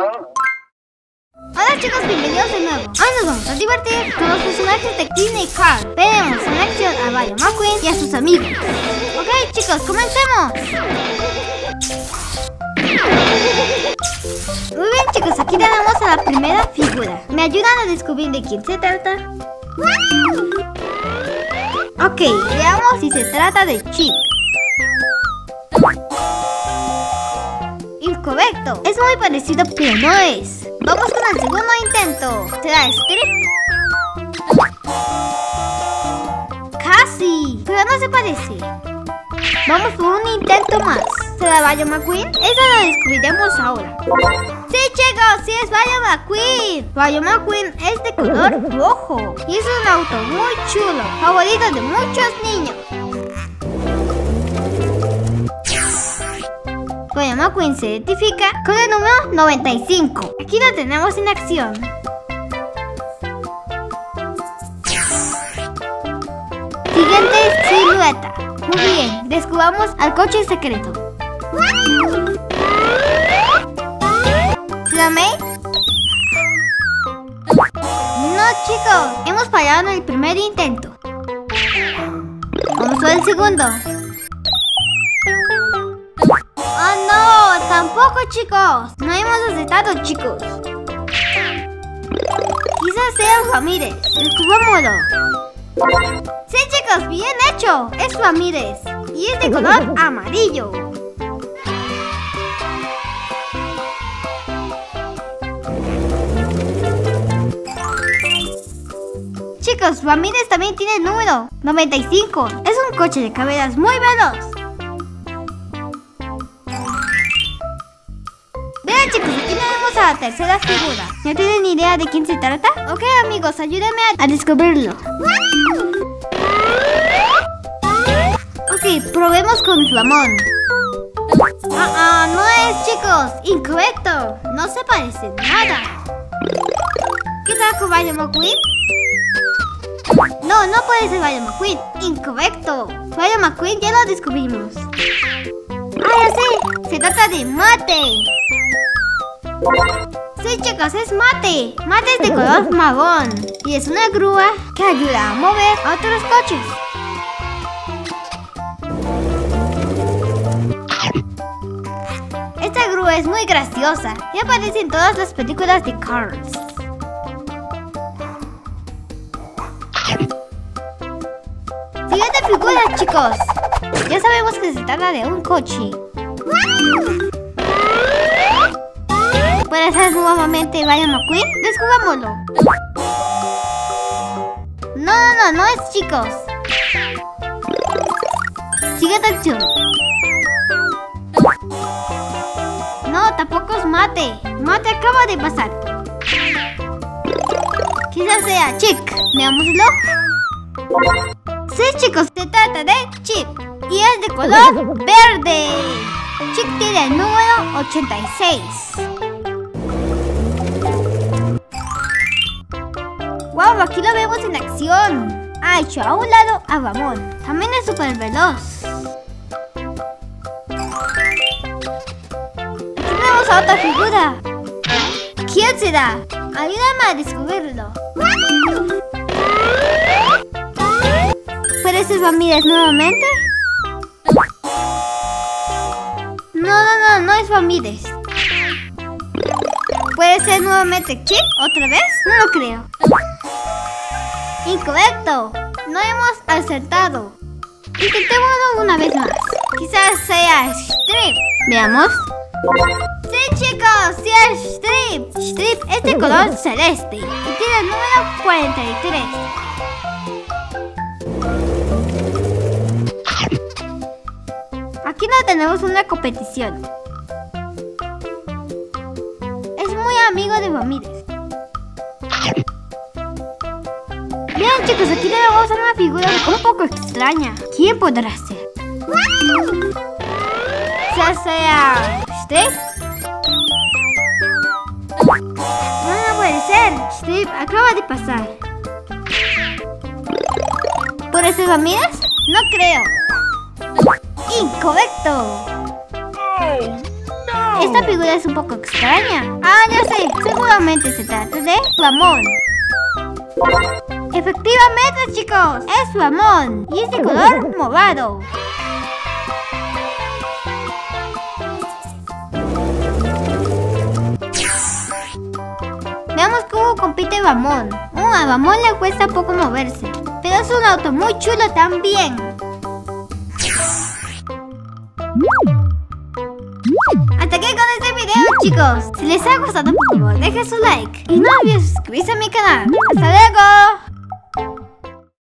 Hola chicos, bienvenidos de nuevo. Hoy nos vamos a divertir con los personajes de Disney Card. Veremos en acción a Rayo McQueen y a sus amigos. Ok chicos, comencemos. Muy bien chicos, aquí tenemos a la primera figura. ¿Me ayudan a descubrir de quién se trata? Ok, veamos si se trata de Chick. Incorrecto, es muy parecido pero no es. Vamos con el segundo intento. ¿Será Strip? Casi, pero no se parece. Vamos por un intento más. ¿Será Rayo McQueen? Eso lo descubriremos ahora. Sí, chicos, sí es Rayo McQueen. Rayo McQueen es de color rojo. Y es un auto muy chulo, favorito de muchos niños. Rayo McQueen se identifica con el número 95. Aquí lo tenemos en acción. Siguiente silueta. Muy bien, descubramos al coche secreto. ¿Se May? No, chicos, hemos fallado en el primer intento. Vamos el segundo. ¡Tampoco, chicos! No hemos aceptado, chicos. Quizás sea Ramírez. Descubrámoslo. Sí, chicos, bien hecho. Es Ramírez. Y es de color amarillo. Chicos, Ramírez también tiene el número 95. Es un coche de carreras muy veloz. Chicos, aquí tenemos a la tercera figura. ¿No tienen idea de quién se trata? Ok amigos, ayúdenme a, descubrirlo. Ok, probemos con Ramón. Ah, ah, no es chicos, incorrecto. No se parece nada. ¿Qué con Rayo McQueen? No, no puede ser Rayo McQueen. Incorrecto. Rayo McQueen ya lo descubrimos. Ah, ya sé. Se trata de Mate. Sí, chicos, es Mate. Mate es de color marrón. Y es una grúa que ayuda a mover a otros coches. Esta grúa es muy graciosa y aparece en todas las películas de Cars. Siguiente figura, chicos. Ya sabemos que se trata de un coche. ¿Puede ser nuevamente Ryan McQueen? Descubrámoslo. No, no, no, no es chicos. Acción. No, tampoco es Mate. Mate acaba de pasar. Quizás sea Chick. Veámoslo. Sí, chicos, se trata de Chick. Y es de color verde. Chick tiene el número 86. Wow, aquí lo vemos en acción. Ha hecho a un lado a Ramón. También es súper veloz. Aquí vemos a otra figura. ¿Quién será? Ayúdame a descubrirlo. ¿Puede ser Ramírez nuevamente? No, no, no, no es Ramírez. ¿Puede ser nuevamente Chick otra vez? No lo creo. Incorrecto. No hemos acertado. Intentémoslo una vez más. Quizás sea Strip. Veamos. Sí, chicos, sí es Strip. Strip es de color celeste y tiene el número 43. Aquí no tenemos una competición. Es muy amigo de Ramírez. Vean chicos, aquí tenemos una figura un poco extraña. ¿Quién podrá ser? Ya sea Steve. No, no puede ser. Steve acaba de pasar. ¿Puede ser Ramírez? No creo. Incorrecto. Oh! Esta figura es un poco extraña. Ah, ya sé. Seguramente se trata de Ramón. Efectivamente, chicos. Es Ramón. Y es de color morado. Veamos cómo compite Ramón. Uh, a Ramón le cuesta poco moverse. Pero es un auto muy chulo también. Hasta aquí con este video chicos. Si les ha gustado por favor dejen su like. Y no olviden suscribirse a mi canal. ¡Hasta luego!